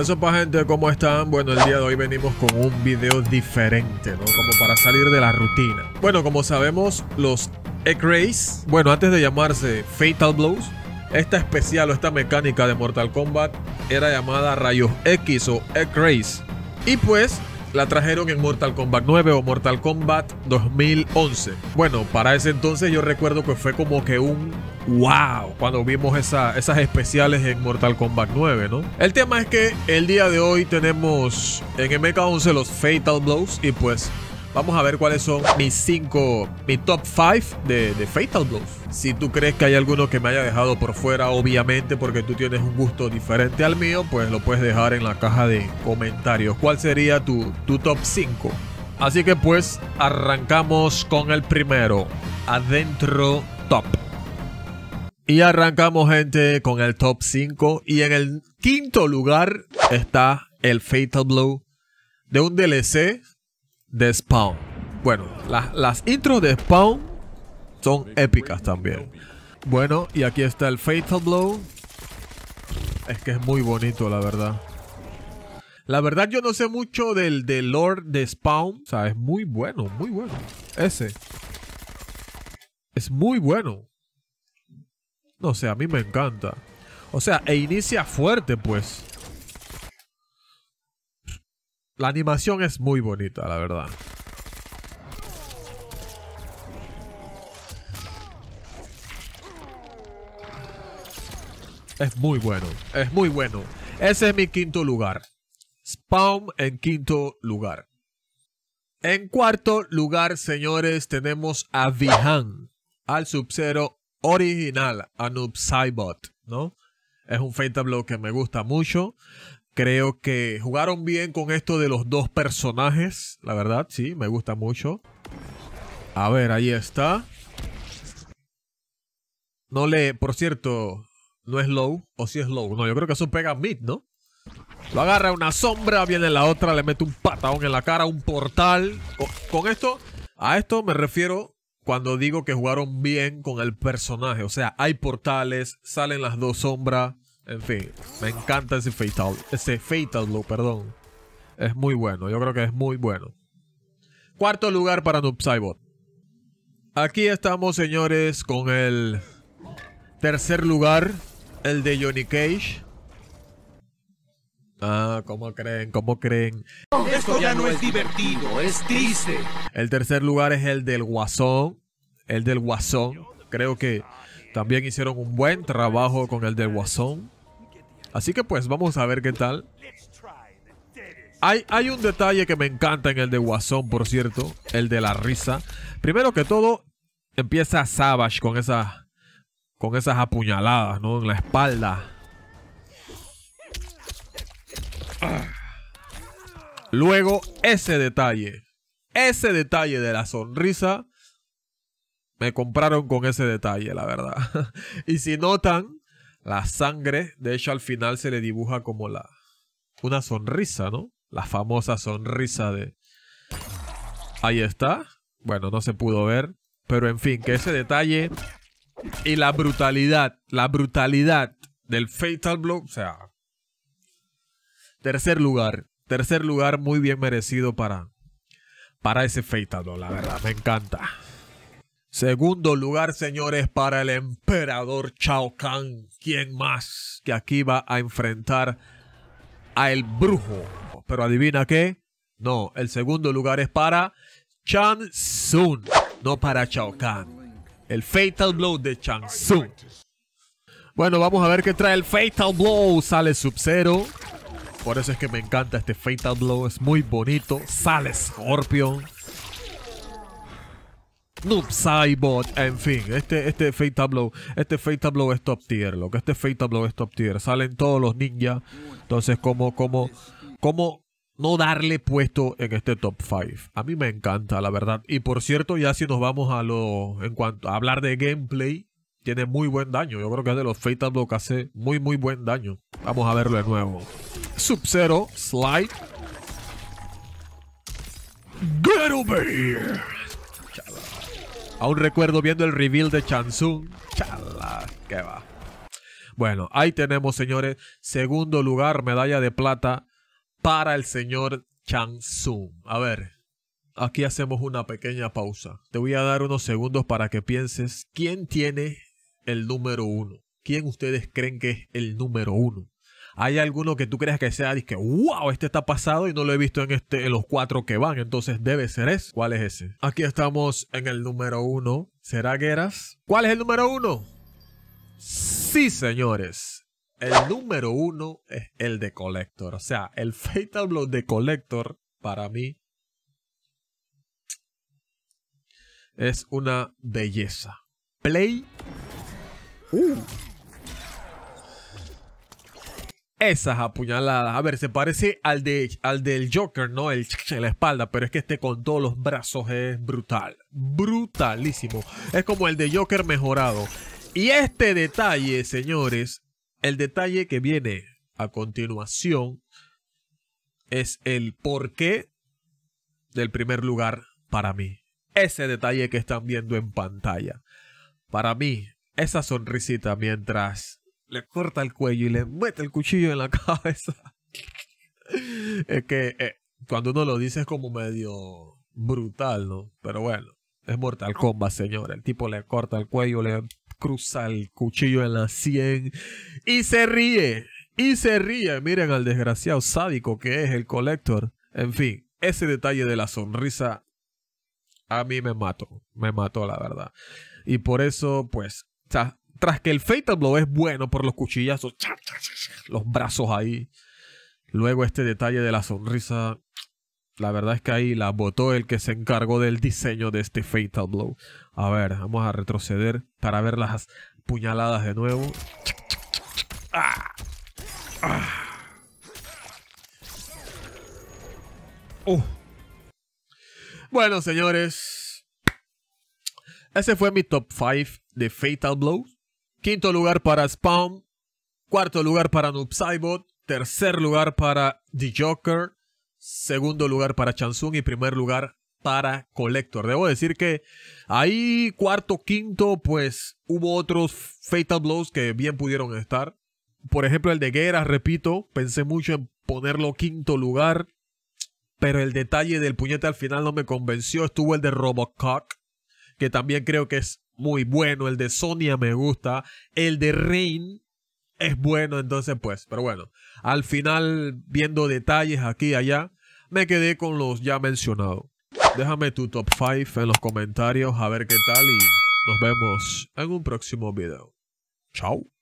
Eso pa' gente, ¿cómo están? Bueno, el día de hoy venimos con un video diferente, ¿no? Como para salir de la rutina. Bueno, como sabemos, los X-Rays, bueno, antes de llamarse Fatal Blows, esta especial o esta mecánica de Mortal Kombat era llamada Rayos X o X-Rays. Y pues la trajeron en Mortal Kombat 9 o Mortal Kombat 2011. Bueno, para ese entonces yo recuerdo que fue como que un wow cuando vimos esas especiales en Mortal Kombat 9, ¿no? El tema es que el día de hoy tenemos en MK11 los Fatal Blows y pues Vamos a ver cuáles son mis 5, mi top 5 de, de, Fatal Blows. Si tú crees que hay alguno que me haya dejado por fuera, obviamente porque tú tienes un gusto diferente al mío, pues lo puedes dejar en la caja de comentarios. ¿Cuál sería tu, tu top 5? Así que pues arrancamos con el primero. Adentro top. Y arrancamos gente con el top 5. Y en el quinto lugar está el Fatal Blow de un DLC de Spawn. Bueno, las intros de Spawn son épicas también. Bueno, y aquí está el Fatal Blow. Es que es muy bonito, la verdad. La verdad yo no sé mucho del, del Lord de Spawn. O sea, es muy bueno, muy bueno. Ese. Es muy bueno. No sé, a mí me encanta. O sea, e inicia fuerte, pues. La animación es muy bonita, la verdad. Es muy bueno, es muy bueno. Ese es mi quinto lugar. Spawn en quinto lugar. En cuarto lugar, señores, tenemos a Vihan, al Sub-Zero original, a Noob Saibot, ¿no? Es un Fatal que me gusta mucho. Creo que jugaron bien con esto de los dos personajes. La verdad, sí, me gusta mucho. A ver, ahí está. No le... Por cierto, no es low. O si es low. No, yo creo que eso pega mid, ¿no? Lo agarra una sombra, viene la otra, le mete un patadón en la cara, un portal. Con esto, a esto me refiero cuando digo que jugaron bien con el personaje. O sea, hay portales, salen las dos sombras. En fin, me encanta ese Fatal, ese Fatal Blow, perdón. Es muy bueno, yo creo que es muy bueno. Cuarto lugar para Noob Saibot. Aquí estamos, señores, con el tercer lugar, el de Johnny Cage. Ah, ¿cómo creen? ¿Cómo creen? Esto ya no es divertido, es triste. El tercer lugar es el del Guasón. El del Guasón. Creo que también hicieron un buen trabajo con el del Guasón. Así que pues vamos a ver qué tal. Hay, un detalle que me encanta en el de Guasón, por cierto. El de la risa. Primero que todo, empieza Savage con esas, con esas apuñaladas, ¿no? En la espalda. Luego, ese detalle. Ese detalle de la sonrisa. Me compraron con ese detalle, la verdad. y si notan, la sangre, de hecho al final se le dibuja como la una sonrisa, ¿no? La famosa sonrisa de Ahí está. Bueno, no se pudo ver, pero en fin, que ese detalle y la brutalidad, la brutalidad del Fatal Blow, o sea, tercer lugar, tercer lugar muy bien merecido para para ese Fatal Blow, la verdad, me encanta. Segundo lugar, señores, para el emperador Chao Kahn. ¿Quién más que aquí va a enfrentar a el brujo? Pero adivina qué? No, el segundo lugar es para Chan Sun, no para Chao Kahn. El Fatal Blow de Chan Sun. Bueno, vamos a ver qué trae el Fatal Blow. Sale Sub-Zero. Por eso es que me encanta este Fatal Blow. Es muy bonito. Sale Scorpion. Noob Saibot, en fin, este, este Fatal Blow, este Fatal Blow es top tier, lo que este Fatal Blow es top tier, salen todos los ninjas, entonces como, como, como no darle puesto en este top 5. A mí me encanta, la verdad. Y por cierto, ya si nos vamos a lo, en cuanto a hablar de gameplay, tiene muy buen daño, yo creo que es de los Fatal Blow que hace muy muy buen daño. Vamos a verlo de nuevo. Sub-Zero, Slide. Get over here. Aún recuerdo viendo el reveal de Chansung. Chala, qué va. Bueno, ahí tenemos, señores, segundo lugar, medalla de plata para el señor Chang Tsung. A ver, aquí hacemos una pequeña pausa. Te voy a dar unos segundos para que pienses quién tiene el número uno. ¿Quién ustedes creen que es el número uno? ¿Hay alguno que tú creas que sea que wow, este está pasado y no lo he visto en este en los cuatro que van? Entonces debe ser ese. ¿Cuál es ese? Aquí estamos en el número uno. ¿Será Gueras? ¿Cuál es el número uno? Sí, señores. El número uno es el de Collector. O sea, el Fatal Blow de Collector, para mí, es una belleza. Play. Uh. Esas apuñaladas. A ver, se parece al, de, al del Joker, ¿no? El en la espalda. Pero es que este con todos los brazos es brutal. Brutalísimo. Es como el de Joker mejorado. Y este detalle, señores, el detalle que viene a continuación es el porqué del primer lugar para mí. Ese detalle que están viendo en pantalla. Para mí, esa sonrisita mientras le corta el cuello y le mete el cuchillo en la cabeza. es que eh, cuando uno lo dice es como medio brutal, ¿no? Pero bueno, es Mortal Kombat, señor. El tipo le corta el cuello, le cruza el cuchillo en la sien y se ríe. Y se ríe. Miren al desgraciado sádico que es el Collector. En fin, ese detalle de la sonrisa a mí me mató. Me mató, la verdad. Y por eso, pues, tras que el Fatal Blow es bueno por los cuchillazos, los brazos ahí. Luego este detalle de la sonrisa, la verdad es que ahí la botó el que se encargó del diseño de este Fatal Blow. A ver, vamos a retroceder para ver las puñaladas de nuevo. Ah. Uh. Bueno, señores. Ese fue mi top 5 de Fatal Blow. Quinto lugar para Spawn. Cuarto lugar para Noob Saibot. Tercer lugar para The Joker. Segundo lugar para Chansung. Y primer lugar para Collector. Debo decir que ahí cuarto, quinto, pues hubo otros Fatal Blows que bien pudieron estar. Por ejemplo, el de Guerra, repito, pensé mucho en ponerlo quinto lugar. Pero el detalle del puñete al final no me convenció. Estuvo el de Robocock, que también creo que es muy bueno. El de Sonia me gusta. El de Rain es bueno, entonces pues, pero bueno, al final viendo detalles aquí y allá, me quedé con los ya mencionados. Déjame tu top 5 en los comentarios a ver qué tal y nos vemos en un próximo video. Chao.